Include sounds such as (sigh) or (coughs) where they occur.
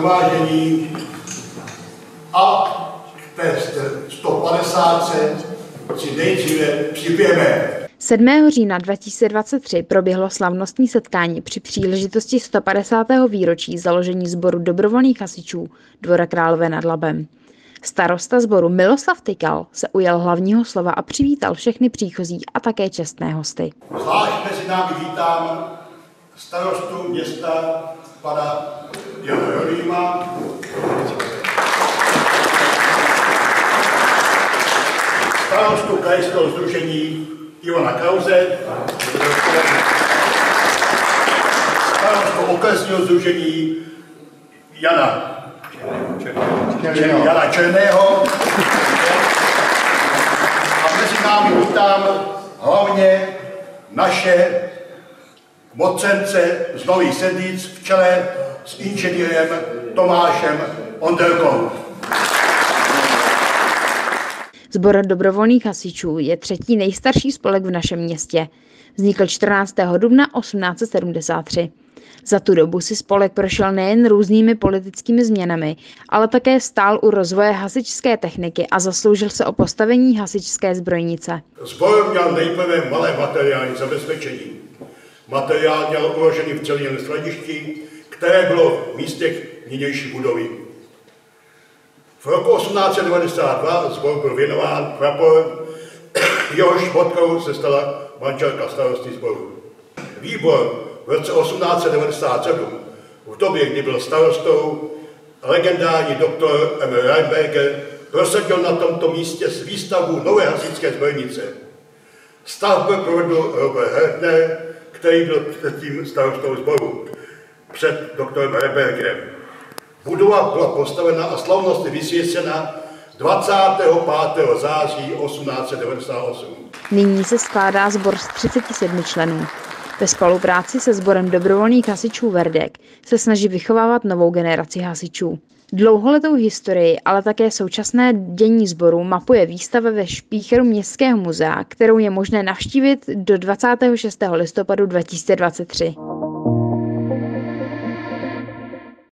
shromáždění a k té 150 si nejdříve připijeme. 7. října 2023 proběhlo slavnostní setkání při příležitosti 150. výročí založení sboru dobrovolných hasičů Dvora Králové nad Labem. Starosta sboru Miloslav Tykal se ujal hlavního slova a přivítal všechny příchozí a také čestné hosty. Zvlášť mezi námi vítám starostu města pana Jana Jolíma, starostu krajského združení Ivana Krauze, starostu okresního združení Jana Jana Černého. A mezi námi vítám hlavně naše mocence z Nových Sedlic v čele s inženýrem Tomášem Onderkou. Zbor dobrovolných hasičů je třetí nejstarší spolek v našem městě. Vznikl 14. dubna 1873. Za tu dobu si spolek prošel nejen různými politickými změnami, ale také stál u rozvoje hasičské techniky a zasloužil se o postavení hasičské zbrojnice. Zbor měl nejprve malé materiální zabezpečení. Materiál měl uložený v celém skladišti, které bylo v místech nynější budovy. V roku 1892 zbor byl věnován prapor, (coughs) jehož vodkou se stala manželka starosty sboru. Výbor v roce 1897, v době, kdy byl starostou, legendární doktor M. Reinberger prosadil na tomto místě s výstavbu nové hasičské zbrojnice. Stavbu provedl Robert Hertner, který byl předtím starostou sboru, před doktorem Reinbergerem. Budova byla postavena a slavnostně vysvěcena 25. září 1898. Nyní se skládá sbor z 37 členů. Ve spolupráci se sborem dobrovolných hasičů Verdek se snaží vychovávat novou generaci hasičů. Dlouholetou historii, ale také současné dění sboru mapuje výstava ve Špícheru Městského muzea, kterou je možné navštívit do 26. listopadu 2023.